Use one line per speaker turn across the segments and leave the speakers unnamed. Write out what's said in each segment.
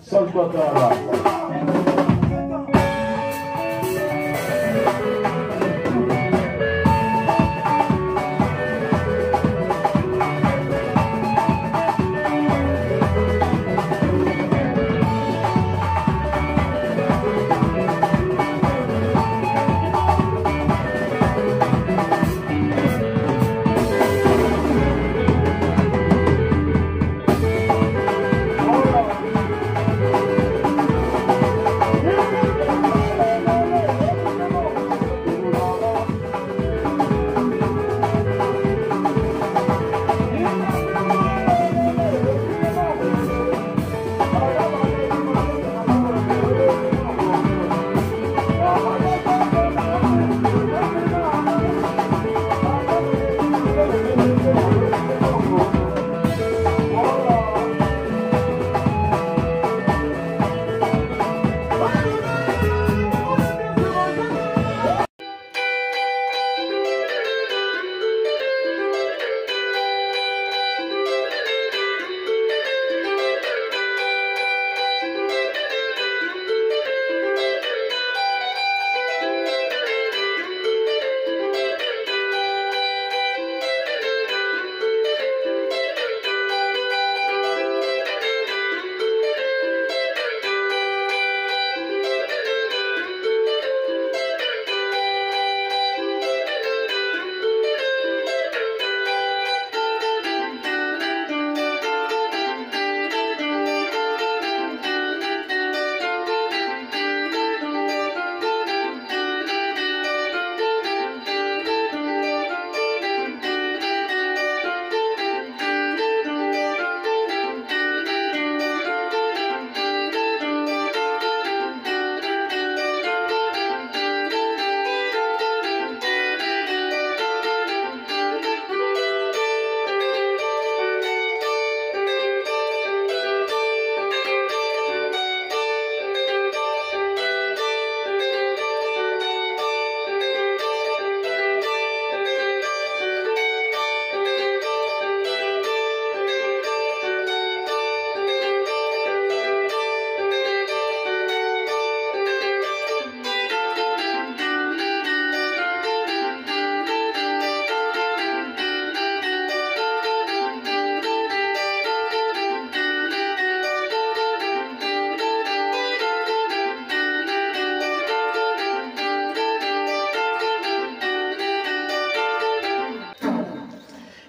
Salve, boa.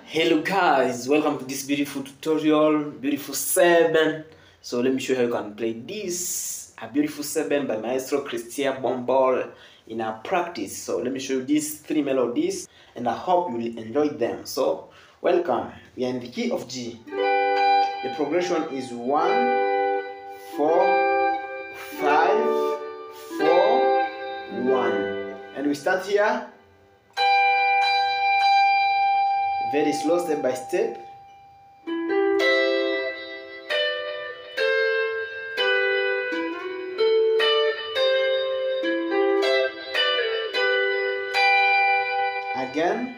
Hello guys. Welcome to this beautiful tutorial beautiful seben. So let me show you how you can play this. A beautiful seben by maestro christian bombole in our practice. So let me show you these three melodies and i hope you will enjoy them. So welcome. We are in the key of g. The progression is one four five four one. And we start here very slow step by step. Again.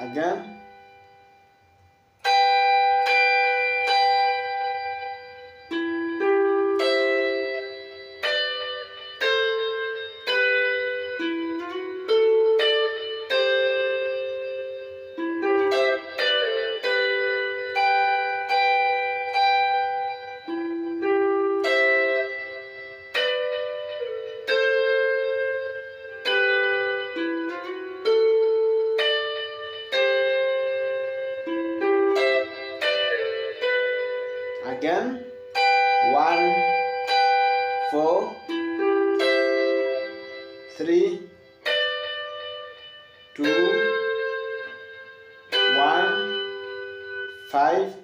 Again again. One four three two one five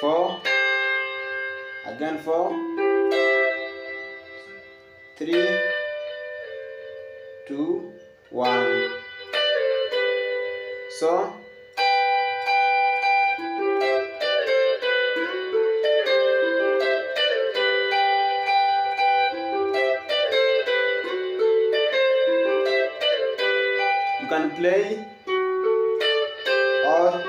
four again four three two one. So play. Or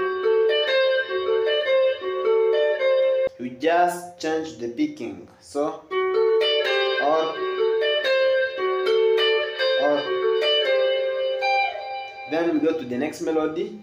you just change the picking. So or or. Then we go to the next melody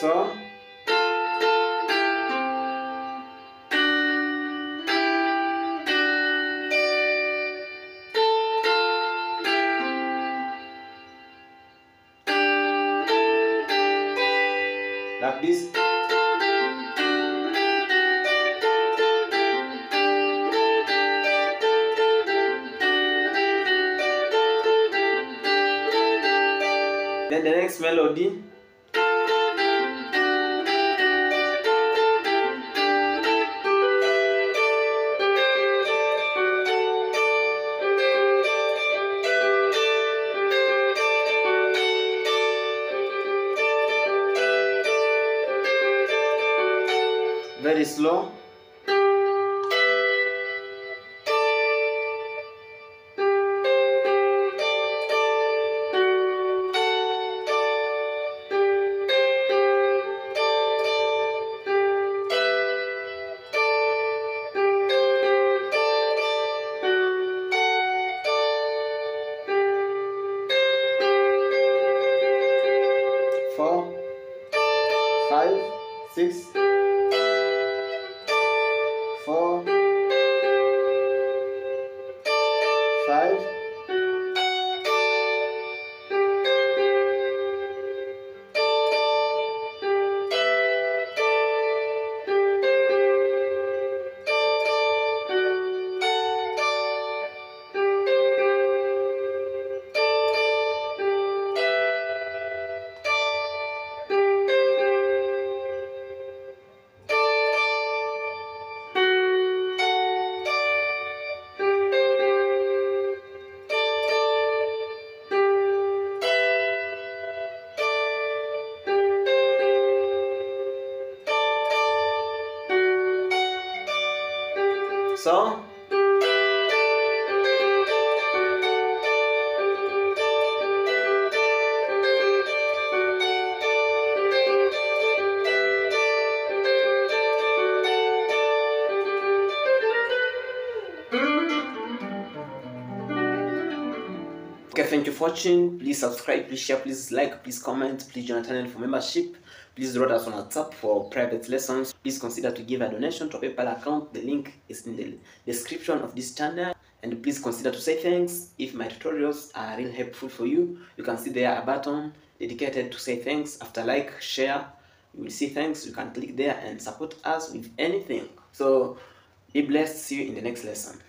So like this. Then the next melody. Very So Okay, thank you for watching. Please subscribe, please share, please like, please comment, please join our channel for membership. Please write us on WhatsApp for private lessons. Please consider to give a donation to our PayPal account. The link is in the description of this channel. And please consider to say thanks if my tutorials are really helpful for you. You can see there a button dedicated to say thanks. After like, share, you will see thanks. You can click there and support us with anything. So be blessed. See you in the next lesson.